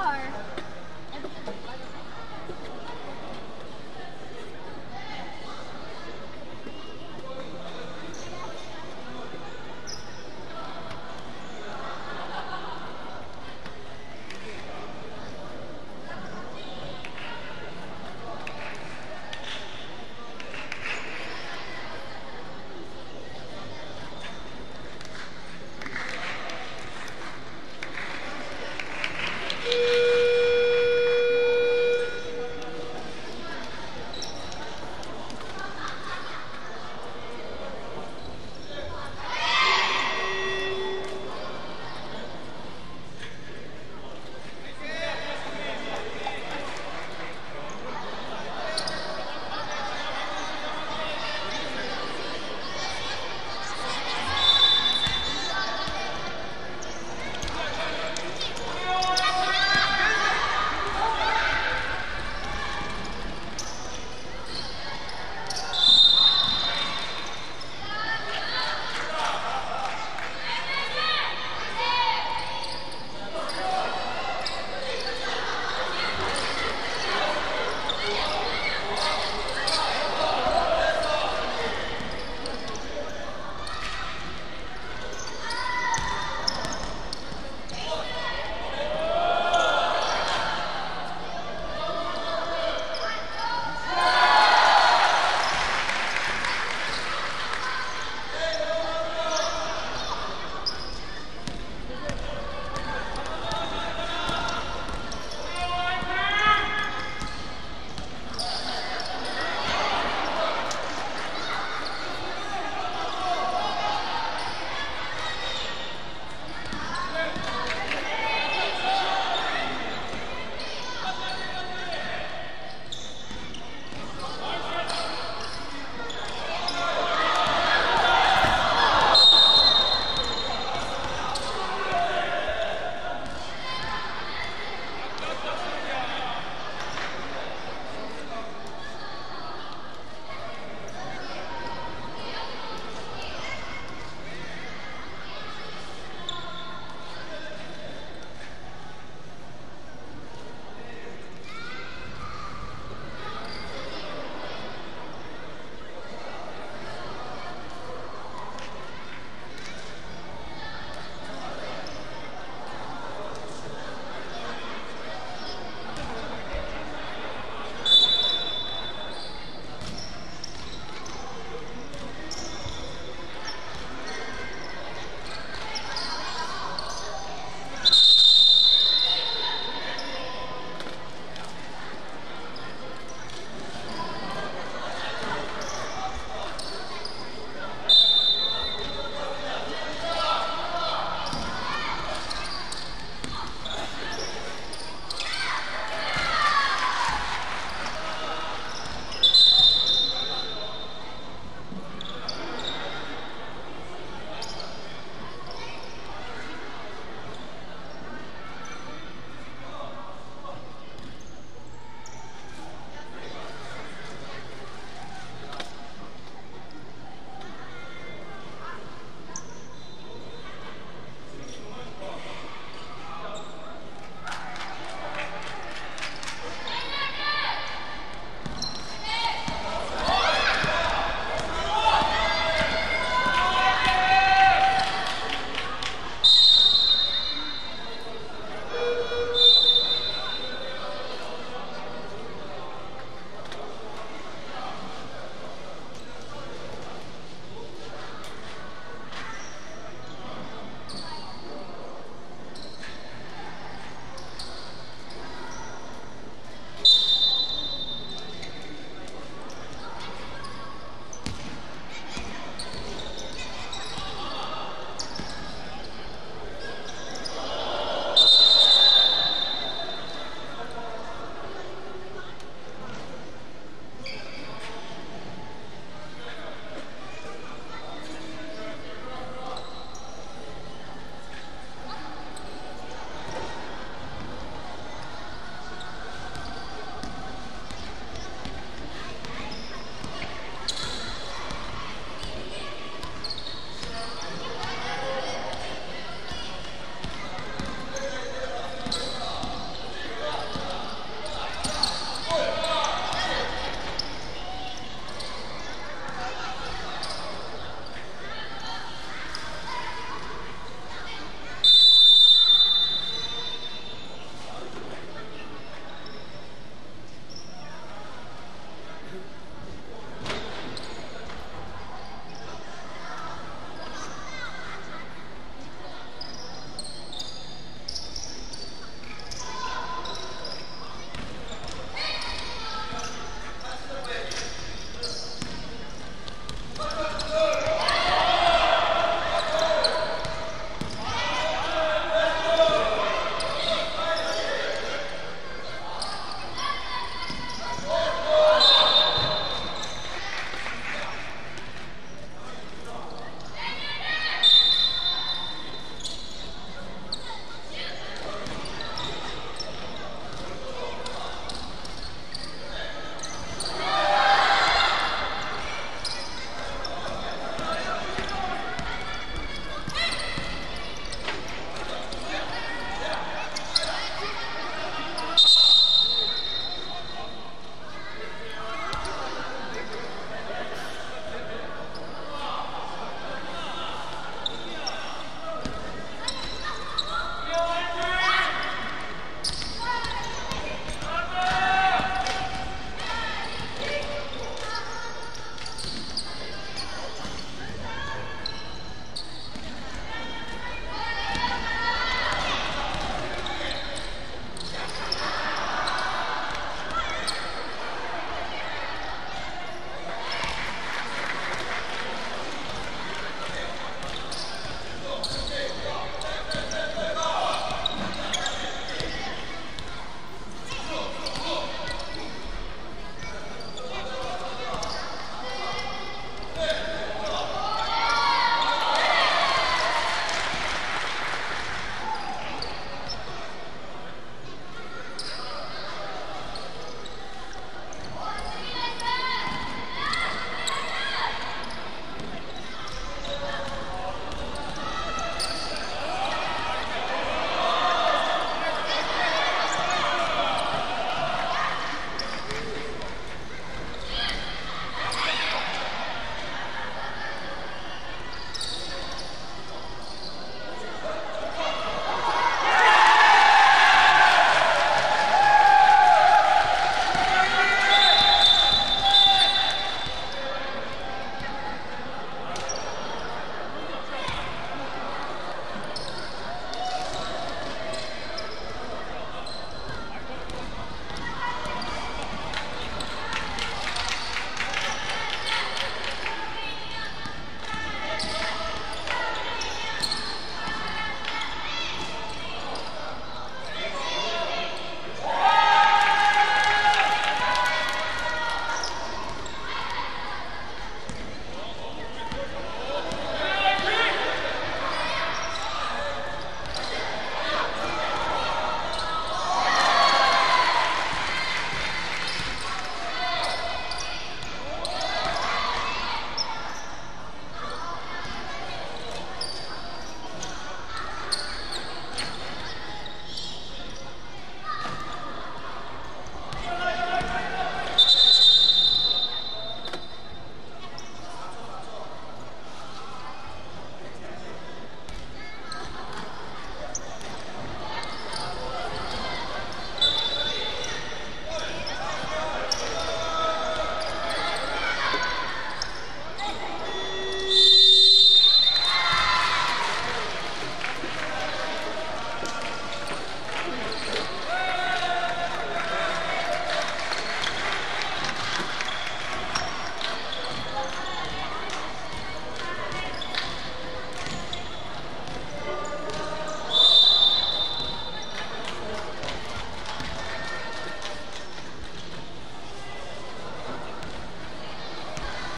are.